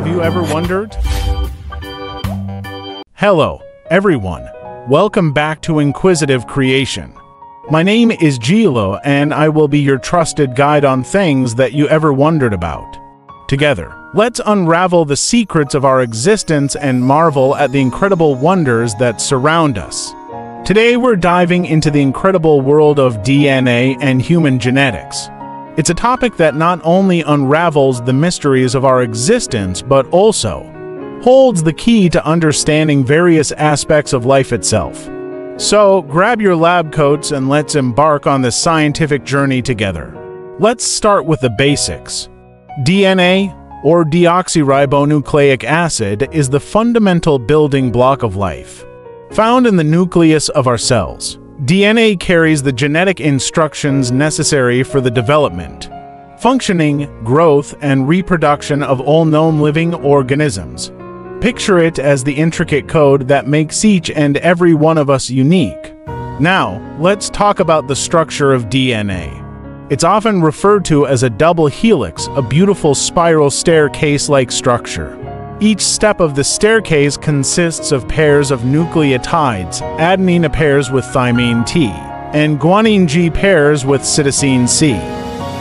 Have you ever wondered? Hello, everyone. Welcome back to Inquisitive Creation. My name is Gilo, and I will be your trusted guide on things that you ever wondered about. Together, let's unravel the secrets of our existence and marvel at the incredible wonders that surround us. Today, we're diving into the incredible world of DNA and human genetics. It's a topic that not only unravels the mysteries of our existence, but also holds the key to understanding various aspects of life itself. So, grab your lab coats and let's embark on this scientific journey together. Let's start with the basics. DNA, or deoxyribonucleic acid, is the fundamental building block of life. Found in the nucleus of our cells, DNA carries the genetic instructions necessary for the development, functioning, growth, and reproduction of all known living organisms. Picture it as the intricate code that makes each and every one of us unique. Now, let's talk about the structure of DNA. It's often referred to as a double helix, a beautiful spiral staircase-like structure. Each step of the staircase consists of pairs of nucleotides, adenine pairs with thymine T, and guanine G pairs with cytosine C.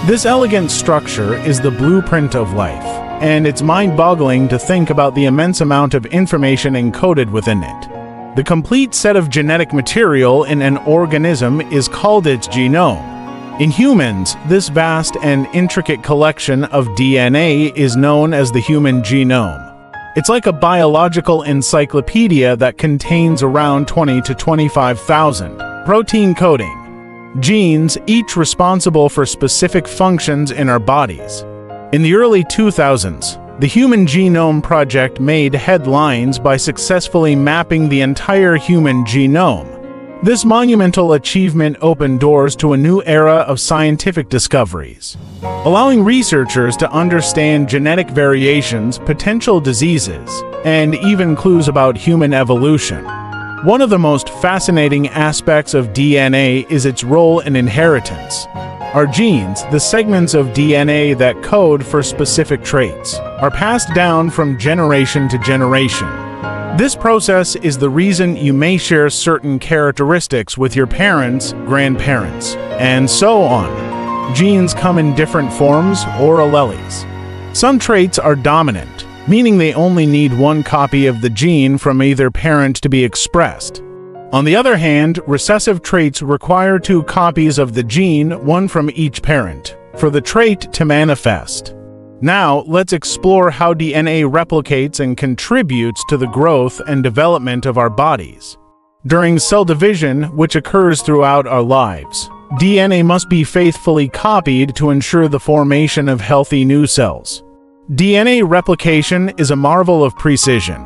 This elegant structure is the blueprint of life and it's mind-boggling to think about the immense amount of information encoded within it. The complete set of genetic material in an organism is called its genome. In humans, this vast and intricate collection of DNA is known as the human genome. It's like a biological encyclopedia that contains around 20 to 25,000 protein coding genes, each responsible for specific functions in our bodies. In the early 2000s, the Human Genome Project made headlines by successfully mapping the entire human genome. This monumental achievement opened doors to a new era of scientific discoveries, allowing researchers to understand genetic variations, potential diseases, and even clues about human evolution. One of the most fascinating aspects of DNA is its role in inheritance. Our genes, the segments of DNA that code for specific traits, are passed down from generation to generation. This process is the reason you may share certain characteristics with your parents, grandparents, and so on. Genes come in different forms or alleles. Some traits are dominant, meaning they only need one copy of the gene from either parent to be expressed. On the other hand, recessive traits require two copies of the gene, one from each parent, for the trait to manifest. Now, let's explore how DNA replicates and contributes to the growth and development of our bodies. During cell division, which occurs throughout our lives, DNA must be faithfully copied to ensure the formation of healthy new cells. DNA replication is a marvel of precision.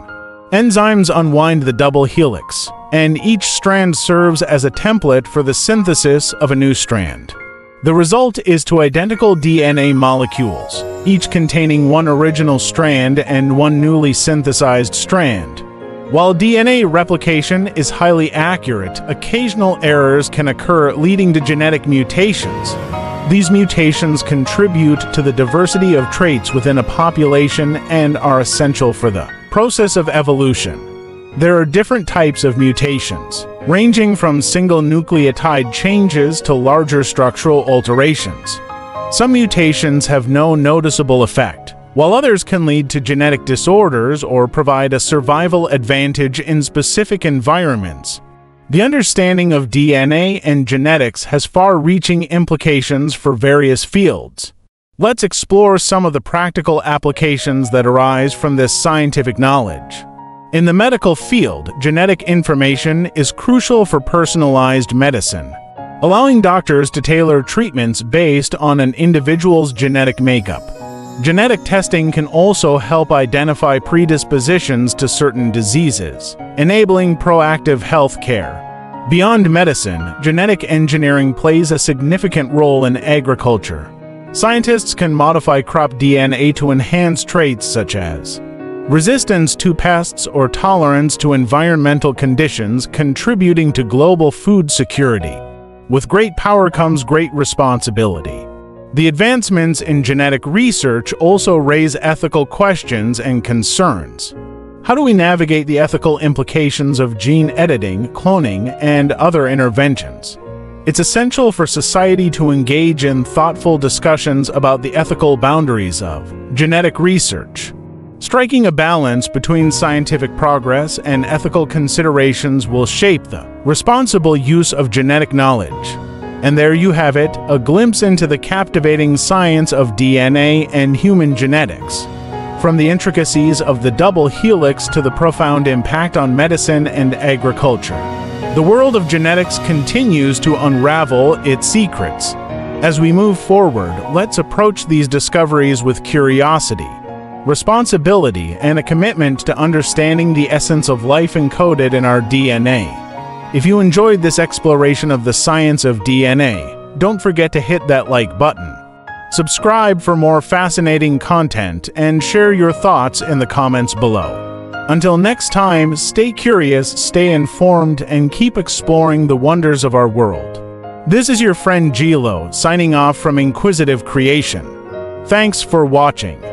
Enzymes unwind the double helix, and each strand serves as a template for the synthesis of a new strand. The result is two identical DNA molecules, each containing one original strand and one newly synthesized strand. While DNA replication is highly accurate, occasional errors can occur leading to genetic mutations. These mutations contribute to the diversity of traits within a population and are essential for the process of evolution. There are different types of mutations, ranging from single nucleotide changes to larger structural alterations. Some mutations have no noticeable effect, while others can lead to genetic disorders or provide a survival advantage in specific environments. The understanding of DNA and genetics has far-reaching implications for various fields. Let's explore some of the practical applications that arise from this scientific knowledge. In the medical field, genetic information is crucial for personalized medicine, allowing doctors to tailor treatments based on an individual's genetic makeup. Genetic testing can also help identify predispositions to certain diseases, enabling proactive health care. Beyond medicine, genetic engineering plays a significant role in agriculture. Scientists can modify crop DNA to enhance traits such as resistance to pests or tolerance to environmental conditions contributing to global food security. With great power comes great responsibility. The advancements in genetic research also raise ethical questions and concerns. How do we navigate the ethical implications of gene editing, cloning, and other interventions? It's essential for society to engage in thoughtful discussions about the ethical boundaries of genetic research. Striking a balance between scientific progress and ethical considerations will shape the responsible use of genetic knowledge. And there you have it, a glimpse into the captivating science of DNA and human genetics. From the intricacies of the double helix to the profound impact on medicine and agriculture. The world of genetics continues to unravel its secrets. As we move forward, let's approach these discoveries with curiosity, responsibility, and a commitment to understanding the essence of life encoded in our DNA. If you enjoyed this exploration of the science of DNA, don't forget to hit that like button. Subscribe for more fascinating content and share your thoughts in the comments below. Until next time, stay curious, stay informed, and keep exploring the wonders of our world. This is your friend Gilo, signing off from Inquisitive Creation. Thanks for watching.